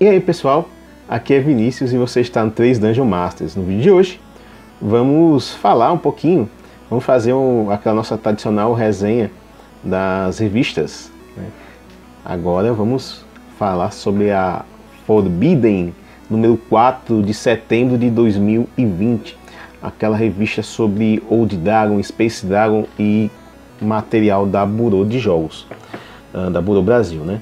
E aí pessoal, aqui é Vinícius e você está no 3 Dungeon Masters. No vídeo de hoje vamos falar um pouquinho, vamos fazer um, aquela nossa tradicional resenha das revistas. Né? Agora vamos falar sobre a Forbidden, número 4 de setembro de 2020. Aquela revista sobre Old Dragon, Space Dragon e material da Burô de Jogos, ah, da Burô Brasil, né?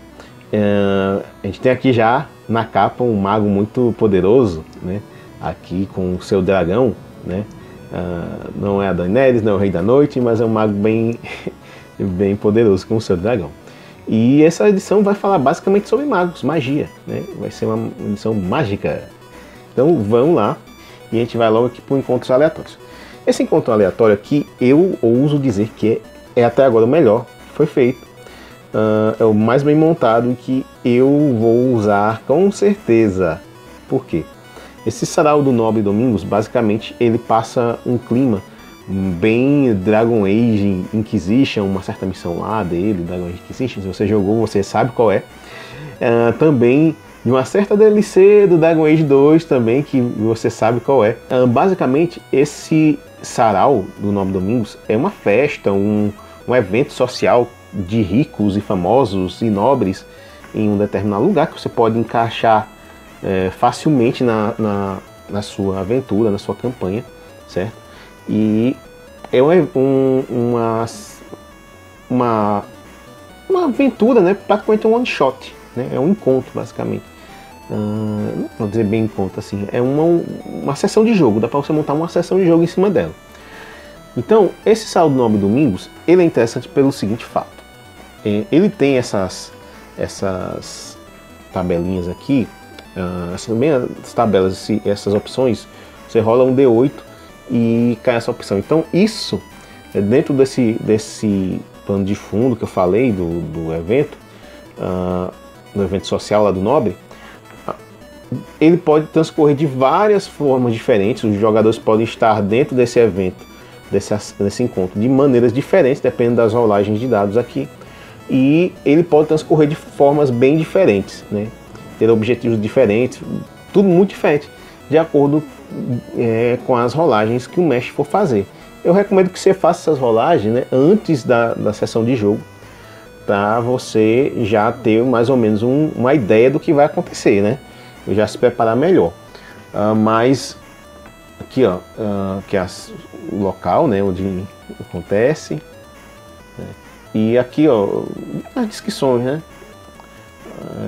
Uh, a gente tem aqui já na capa um mago muito poderoso, né? Aqui com o seu dragão, né? Uh, não é a Daenerys, não é o Rei da Noite, mas é um mago bem, bem poderoso com o seu dragão. E essa edição vai falar basicamente sobre magos, magia, né? Vai ser uma edição mágica. Então vamos lá e a gente vai logo aqui para encontros aleatórios. Esse encontro aleatório aqui, eu ouso dizer que é, é até agora o melhor que foi feito uh, é o mais bem montado que eu vou usar com certeza. Por quê? Esse sarau do Nobre Domingos, basicamente, ele passa um clima bem Dragon Age Inquisition, uma certa missão lá dele, Dragon Age Inquisition, se você jogou, você sabe qual é. Uh, também de uma certa DLC do Dragon Age 2 também, que você sabe qual é. Uh, basicamente, esse sarau do Nobre Domingos é uma festa, um, um evento social de ricos e famosos e nobres em um determinado lugar que você pode encaixar é, facilmente na, na, na, sua aventura, na sua campanha, certo? E é um, uma, uma, uma aventura, né? Praticamente um one shot, né? É um encontro, basicamente. Uh, não vou dizer bem encontro assim, é uma, uma sessão de jogo, dá para você montar uma sessão de jogo em cima dela. Então, esse Saldo Nobre Domingos, ele é interessante pelo seguinte fato. É, ele tem essas, essas tabelinhas aqui, uh, as tabelas, essas opções, você rola um D8 e cai essa opção. Então isso, é dentro desse, desse plano de fundo que eu falei do, do evento, uh, do evento social lá do Nobre, ele pode transcorrer de várias formas diferentes, os jogadores podem estar dentro desse evento, desse, desse encontro, de maneiras diferentes, dependendo das rolagens de dados aqui e ele pode transcorrer de formas bem diferentes, né? ter objetivos diferentes, tudo muito diferente, de acordo é, com as rolagens que o mestre for fazer. Eu recomendo que você faça essas rolagens né, antes da, da sessão de jogo, para você já ter mais ou menos um, uma ideia do que vai acontecer, né? Já se preparar melhor. Uh, mas aqui, ó, uh, que é o local, né, onde acontece. Né? E aqui, ó, as descrições, né?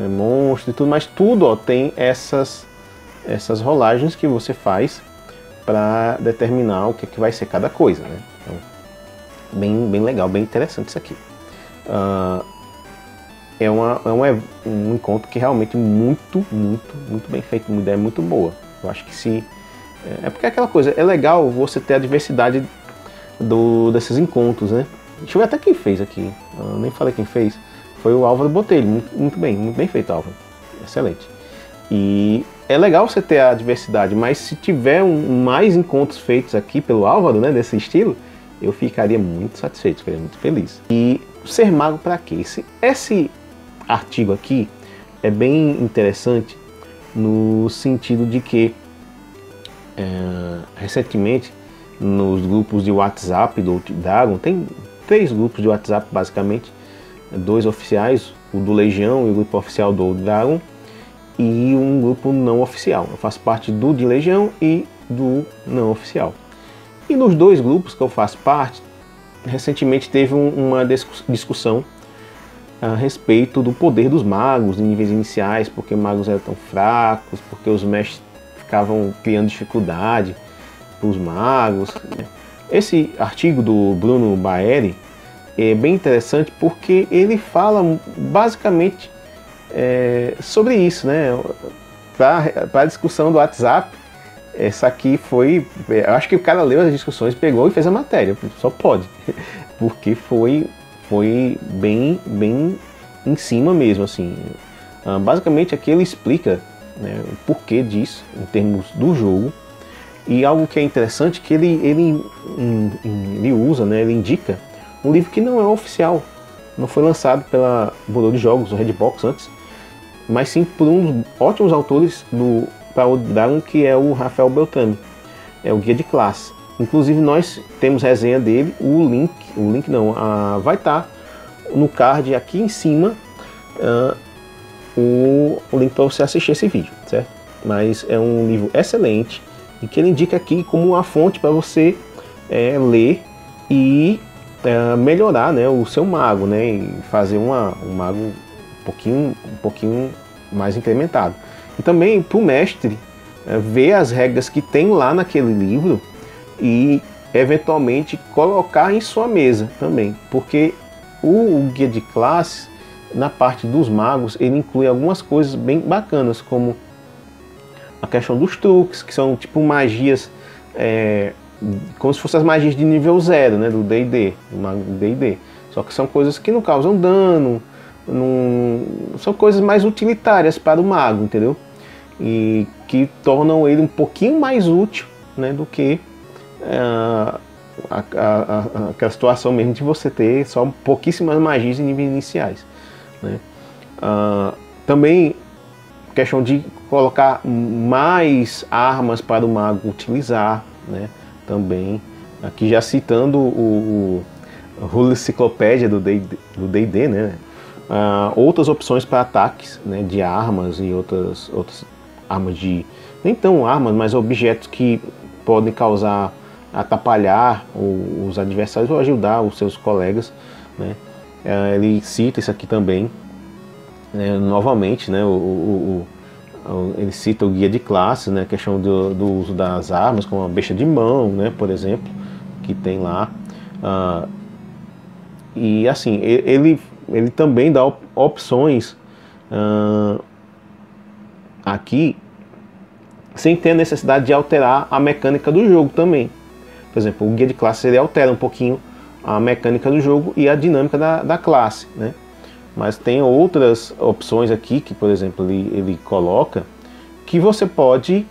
É, monstro e tudo, mas tudo, ó, tem essas essas rolagens que você faz para determinar o que, é que vai ser cada coisa, né? Então, bem, bem legal, bem interessante isso aqui. Uh, é, uma, é uma, um encontro que realmente muito, muito, muito bem feito, uma ideia muito boa. Eu acho que se. É, é porque é aquela coisa, é legal você ter a diversidade do, desses encontros, né? Deixa eu ver até quem fez aqui. Eu nem falei quem fez. Foi o Álvaro Botelho. Muito, muito bem, muito bem feito, Álvaro. Excelente. E é legal você ter a diversidade, mas se tiver um, mais encontros feitos aqui pelo Álvaro, né, desse estilo, eu ficaria muito satisfeito, ficaria muito feliz. E ser mago para quê? Esse, esse artigo aqui é bem interessante no sentido de que é, recentemente nos grupos de WhatsApp do Dragon tem três grupos de WhatsApp, basicamente, dois oficiais, o do Legião e o grupo oficial do Dragon, e um grupo não oficial. Eu faço parte do de Legião e do não oficial. E nos dois grupos que eu faço parte, recentemente teve um, uma discussão a respeito do poder dos magos em níveis iniciais, porque magos eram tão fracos, porque os mestres ficavam criando dificuldade para os magos. Né? Esse artigo do Bruno Baeri é bem interessante porque ele fala basicamente é, sobre isso, né? Para a discussão do WhatsApp, essa aqui foi. Eu acho que o cara leu as discussões, pegou e fez a matéria, só pode, porque foi, foi bem, bem em cima mesmo, assim. Ah, basicamente aqui ele explica né, o porquê disso, em termos do jogo, E algo que é interessante que ele, ele, ele usa, né, ele indica um livro que não é oficial, não foi lançado pela Bolô de Jogos, o Redbox antes, mas sim por um dos ótimos autores do Power Dragon, que é o Rafael Beltrame, é o guia de classe. Inclusive nós temos resenha dele, o link, o link não, a, vai estar tá no card aqui em cima uh, o, o link para você assistir esse vídeo, certo? Mas é um livro excelente e que ele indica aqui como uma fonte para você é, ler e é, melhorar né, o seu mago, né, e fazer uma, um mago um pouquinho, um pouquinho mais incrementado. E também para o mestre é, ver as regras que tem lá naquele livro e eventualmente colocar em sua mesa também, porque o, o guia de classes na parte dos magos ele inclui algumas coisas bem bacanas como a questão dos truques que são tipo magias é, como se fossem as magias de nível zero, né, do D&D, do D&D. Só que são coisas que não causam dano, não, são coisas mais utilitárias para o mago, entendeu? E que tornam ele um pouquinho mais útil, né, do que é, a, a, a, aquela situação mesmo de você ter só pouquíssimas magias em níveis iniciais, né? Uh, também questão de colocar mais armas para o mago utilizar, né? também. Aqui já citando o, o Rule Enciclopédia do D&D, né? Uh, outras opções para ataques né, de armas e outras, outras armas de... Nem tão armas, mas objetos que podem causar, atrapalhar os adversários ou ajudar os seus colegas, né? Uh, ele cita isso aqui também, né, novamente, né, o, o, ele cita o guia de classes, né, a questão do, do, uso das armas, como a besta de mão, né, por exemplo, que tem lá. Uh, e assim, ele, ele também dá opções uh, aqui sem ter a necessidade de alterar a mecânica do jogo também. Por exemplo, o guia de classes ele altera um pouquinho a mecânica do jogo e a dinâmica da, da classe, né? Mas tem outras opções aqui que, por exemplo, ele, ele coloca que você pode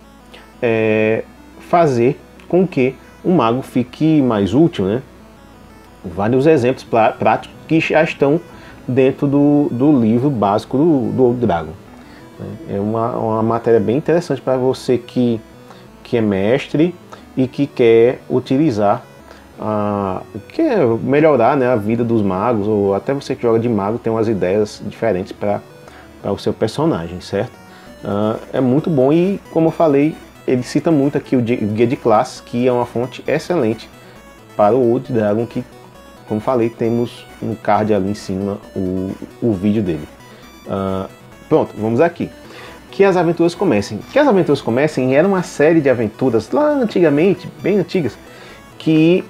é, fazer com que o mago fique mais útil, né? Vários exemplos práticos que já estão dentro do, do livro básico do, do Old Dragon. Né? É uma, uma matéria bem interessante para você que, que é mestre e que quer utilizar a, quer melhorar né, a vida dos magos, ou até você que joga de mago tem umas ideias diferentes para o seu personagem, certo? Uh, é muito bom e, como eu falei, ele cita muito aqui o guia de classes, que é uma fonte excelente para o Old Dragon, que, como falei, temos no card ali em cima o, o vídeo dele. Uh, pronto, vamos aqui. Que as aventuras comecem. Que as aventuras comecem era uma série de aventuras lá antigamente, bem antigas, que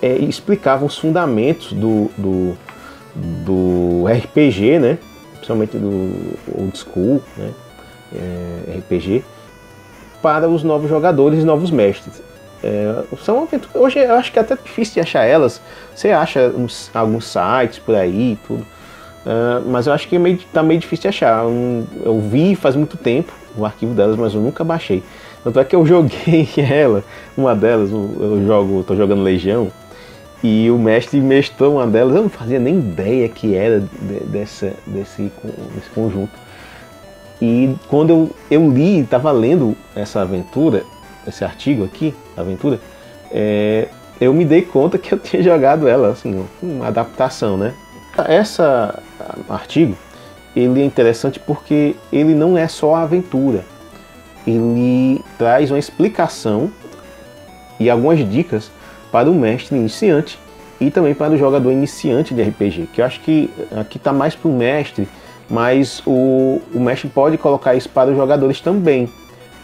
é, explicavam os fundamentos do, do, do RPG, né? principalmente do old school né? É, RPG, para os novos jogadores e novos mestres. É, são hoje eu acho que é até difícil de achar elas. Você acha uns, alguns sites por aí tudo. Uh, mas eu acho que é meio, tá meio difícil de achar. Um, eu vi faz muito tempo o arquivo delas, mas eu nunca baixei. Tanto é que eu joguei ela, uma delas, eu jogo, tô jogando Legião, e o mestre mestrou uma delas, eu não fazia nem ideia que era de, dessa, desse, desse conjunto. E quando eu, eu li, estava lendo essa aventura, esse artigo aqui, aventura, é, eu me dei conta que eu tinha jogado ela, assim, uma adaptação, né? Essa artigo, ele é interessante porque ele não é só a aventura, ele traz uma explicação e algumas dicas para o mestre iniciante e também para o jogador iniciante de RPG, que eu acho que aqui está mais para o mestre, mas o, o mestre pode colocar isso para os jogadores também,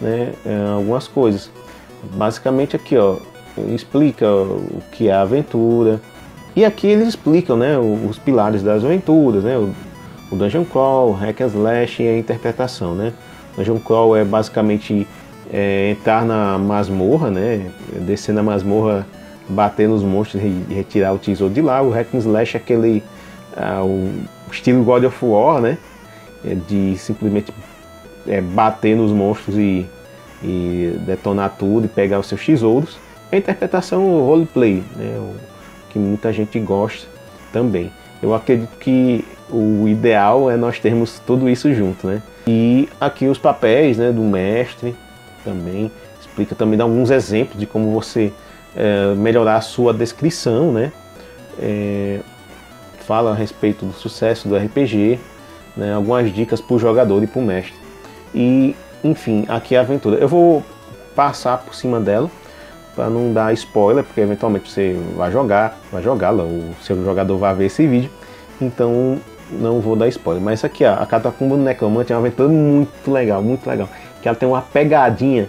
né? É, algumas coisas. Basicamente aqui, ó, explica o que é a aventura. E aqui eles explicam, né, os pilares das aventuras, né, o, o dungeon crawl, hack and slash e a interpretação, né. Dungeon crawl é basicamente é, entrar na masmorra, né, descer na masmorra bater nos monstros e retirar o tesouro de lá. O Hack and Slash é aquele uh, o estilo God of War, né? É de simplesmente é, bater nos monstros e, e detonar tudo e pegar os seus tesouros. É a interpretação roleplay, né, que muita gente gosta também. Eu acredito que o ideal é nós termos tudo isso junto, né? E aqui os papéis né, do mestre também, explica também, dá alguns exemplos de como você é, melhorar a sua descrição, né? É, fala a respeito do sucesso do RPG, né, algumas dicas para o jogador e para o mestre. E, enfim, aqui é a aventura. Eu vou passar por cima dela para não dar spoiler, porque eventualmente você vai jogar, vai jogá-la, o seu jogador vai ver esse vídeo, então não vou dar spoiler. Mas aqui, ó, a Catacumba do Necromante é uma aventura muito legal, muito legal, que ela tem uma pegadinha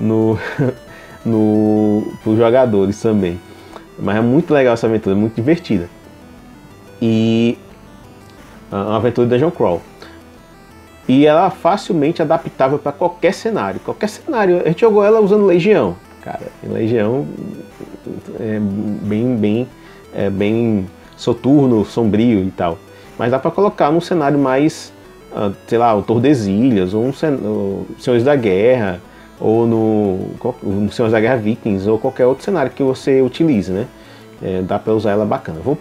no, no os jogadores também. Mas é muito legal essa aventura, muito divertida. E uma aventura de Dungeon Crawl. E ela é facilmente adaptável para qualquer cenário. Qualquer cenário. A gente jogou ela usando Legião. Cara, Legião é bem, bem, é bem soturno, sombrio e tal. Mas dá para colocar num cenário mais, ah, sei lá, o Tordesilhas, ou um Senhores da Guerra, ou no, no Senhores da Guerra Vikings, ou qualquer outro cenário que você utilize, né? É, dá para usar ela bacana. Vou...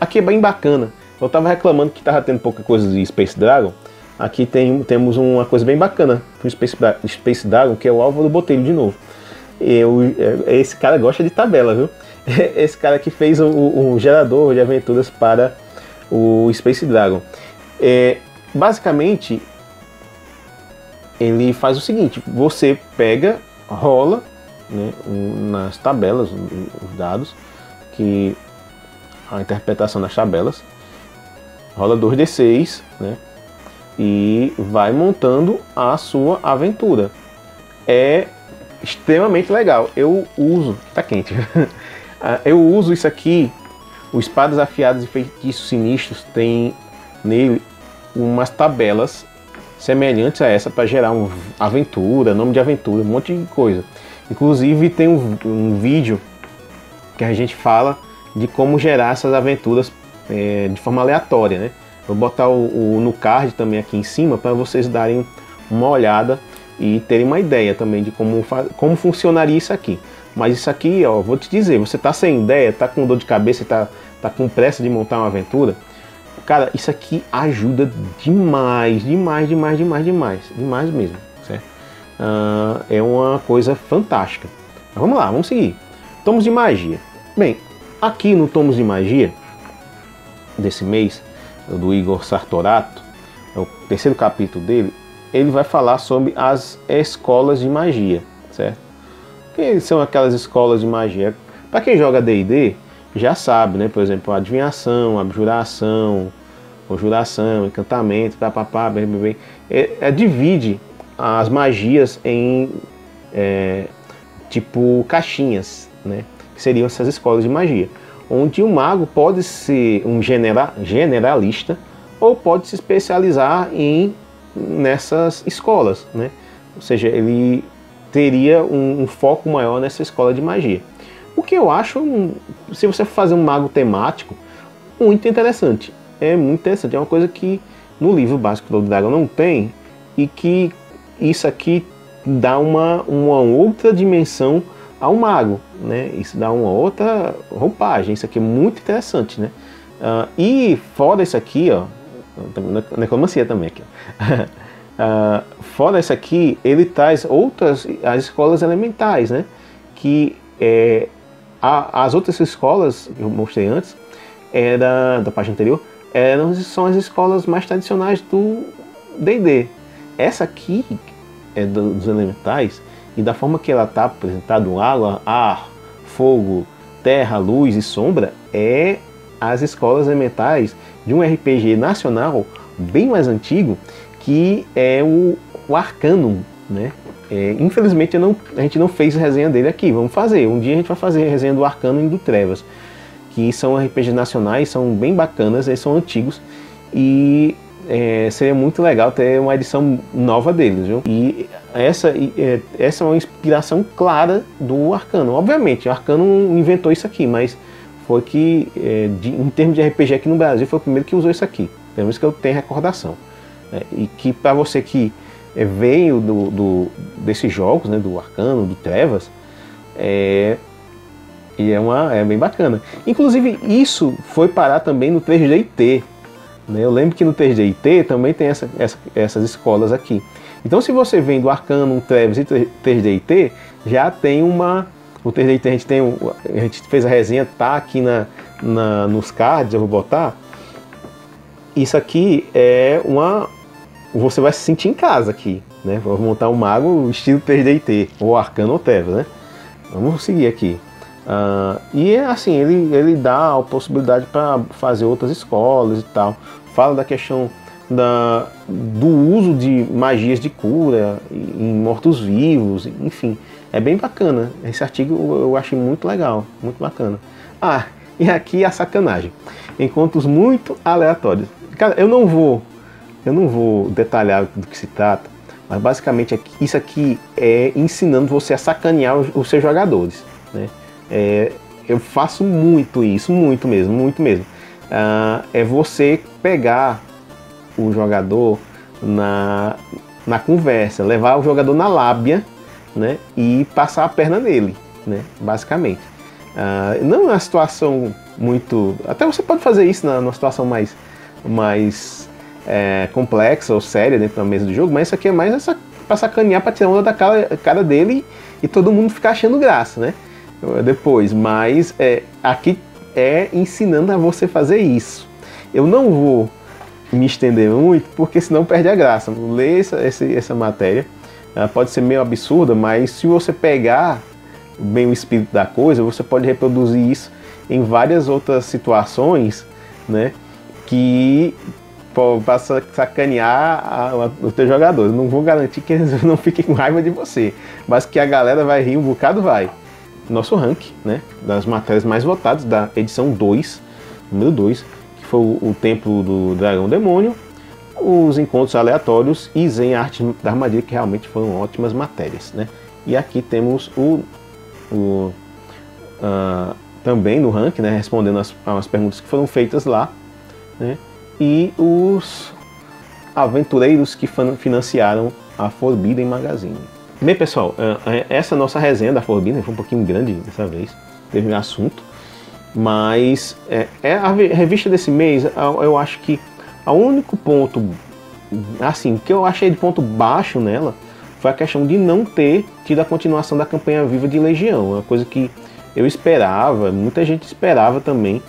Aqui é bem bacana eu tava reclamando que tava tendo pouca coisa de Space Dragon. Aqui tem, temos uma coisa bem bacana pro Space, Space Dragon, que é o Álvaro Botelho de novo. Eu, é, esse cara gosta de tabela, viu? Esse cara que fez o, o gerador de aventuras para o Space Dragon. É, basicamente, ele faz o seguinte: você pega, rola né, nas tabelas, os dados, que a interpretação das tabelas, rola 2d6, né? E vai montando a sua aventura. É extremamente legal. Eu uso, tá quente. Ah, eu uso isso aqui. O Espadas Afiadas e Feitiços Sinistros tem nele umas tabelas semelhantes a essa para gerar uma aventura, nome de aventura, um monte de coisa. Inclusive tem um, um vídeo que a gente fala de como gerar essas aventuras é, de forma aleatória, né? Vou botar o, o no card também aqui em cima para vocês darem uma olhada e terem uma ideia também de como, como funcionaria isso aqui. Mas isso aqui, ó, vou te dizer, você tá sem ideia, tá com dor de cabeça, tá, tá com pressa de montar uma aventura, cara, isso aqui ajuda demais, demais, demais, demais, demais, demais mesmo, certo? Uh, é uma coisa fantástica. Mas vamos lá, vamos seguir. Tomos de magia. Bem, aqui no Tomos de Magia, desse mês, do Igor Sartorato, é o terceiro capítulo dele, ele vai falar sobre as escolas de magia, certo? Que são aquelas escolas de magia. Para quem joga D&D, já sabe, né? Por exemplo, adivinhação, abjuração, conjuração, encantamento, papapá, bem, bem, bem. É, é, divide as magias em é, tipo caixinhas, né? Que seriam essas escolas de magia onde o mago pode ser um genera, generalista ou pode se especializar em nessas escolas, né? Ou seja, ele teria um, um foco maior nessa escola de magia. O que eu acho, um, se você fazer um mago temático, muito interessante. É muito interessante. É uma coisa que no livro básico do Dragon não tem e que isso aqui dá uma, uma outra dimensão ao mago, né? Isso dá uma outra roupagem. Isso aqui é muito interessante, né? Uh, e fora isso aqui, ó, necromancia também aqui. uh, fora isso aqui, ele traz outras as escolas elementais, né? Que é, a, as outras escolas que eu mostrei antes, era da página anterior, eram são as escolas mais tradicionais do D&D. Essa aqui é dos elementais e da forma que ela está apresentada, água, ar, fogo, terra, luz e sombra, é as escolas elementais de um RPG nacional bem mais antigo, que é o, o Arcanum, né? É, infelizmente não, a gente não fez resenha dele aqui, vamos fazer. Um dia a gente vai fazer a resenha do Arcanum e do Trevas, que são RPGs nacionais, são bem bacanas, eles são antigos e é, seria muito legal ter uma edição nova deles, viu? E essa, é, essa é uma inspiração clara do Arcano. Obviamente, o Arcano inventou isso aqui, mas foi que, é, de, em termos de RPG aqui no Brasil, foi o primeiro que usou isso aqui. Pelo menos que eu tenho recordação. É, e que para você que é, veio do, do, desses jogos, né, do Arcano, do Trevas, é, e é, uma, é bem bacana. Inclusive, isso foi parar também no 3DIT. Né? Eu lembro que no 3DIT também tem essa, essa, essas escolas aqui. Então, se você vem do Arcano, Trevas e 3DIT, já tem uma. O 3DIT a gente, tem, a gente fez a resenha, tá aqui na, na, nos cards, eu vou botar. Isso aqui é uma. Você vai se sentir em casa aqui, né? Vou montar um mago estilo 3DT, ou Arcano ou Tevas, né? Vamos seguir aqui. Uh, e assim, ele, ele dá a possibilidade para fazer outras escolas e tal. Fala da questão da, do uso de magias de cura em mortos-vivos, enfim. É bem bacana. Esse artigo eu achei muito legal, muito bacana. Ah, e aqui a sacanagem. Encontros muito aleatórios. Cara, eu não vou, eu não vou detalhar do que se trata, mas basicamente isso aqui é ensinando você a sacanear os, seus jogadores. Né? É, eu faço muito isso, muito mesmo, muito mesmo. Ah, é você pegar o jogador na, na conversa, levar o jogador na lábia né, e passar a perna nele, né, basicamente. Uh, não é uma situação muito. Até você pode fazer isso na, numa situação mais, mais é, complexa ou séria dentro da mesa do jogo, mas isso aqui é mais essa, pra sacanear, pra tirar onda da cara, cara dele e, todo mundo ficar achando graça, né? Depois, mas é, aqui é ensinando a você fazer isso. Eu não vou me estender muito, porque senão perde a graça. Ler essa, essa, essa matéria ela pode ser meio absurda, mas se você pegar bem o espírito da coisa, você pode reproduzir isso em várias outras situações, né? Que passa sacanear a, a, os teus jogadores. Não vou garantir que eles não fiquem com raiva de você, mas que a galera vai rir um bocado, vai. Nosso rank, né? Das matérias mais votadas da edição 2, número 2, que foi o, o Templo do Dragão Demônio, os encontros aleatórios e Zen Arte da Armadilha, que realmente foram ótimas matérias, né? E aqui temos o o, uh, também no ranking, né, respondendo as, as perguntas que foram feitas lá, né, e os aventureiros que financiaram a Forbidden Magazine. Bem, pessoal, uh, essa nossa resenha da Forbidden foi um pouquinho grande dessa vez, teve um assunto, mas é, é a revista desse mês, eu acho que o único ponto, assim, que eu achei de ponto baixo nela, foi a questão de não ter tido a continuação da campanha viva de Legião. Uma coisa que eu esperava, muita gente esperava também,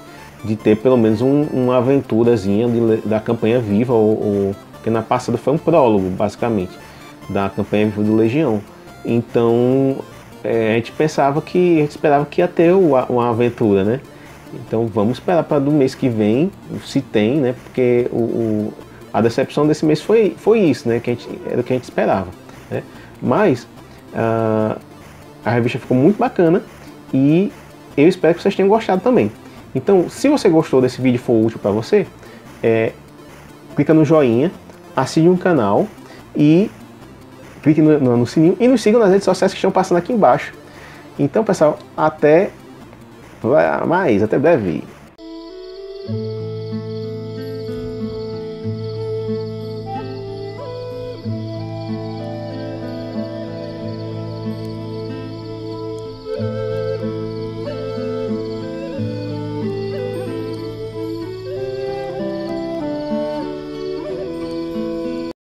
de ter pelo menos um, uma aventurazinha de, da campanha viva, ou, ou, porque na passada foi um prólogo, basicamente, da campanha de Legião. Então é, a gente pensava que, a gente esperava que ia ter uma, uma aventura, né? Então vamos esperar para do mês que vem, se tem, né? Porque o, o, a decepção desse mês foi, foi isso, né? Que a gente, era o que a gente esperava. Né? Mas uh, a revista ficou muito bacana e eu espero que vocês tenham gostado também. Então, se você gostou desse vídeo e for útil para você, é, clica no joinha, assine o um canal e clique no, no, no, sininho e nos sigam nas redes sociais que estão passando aqui embaixo. Então, pessoal, até mais, até breve.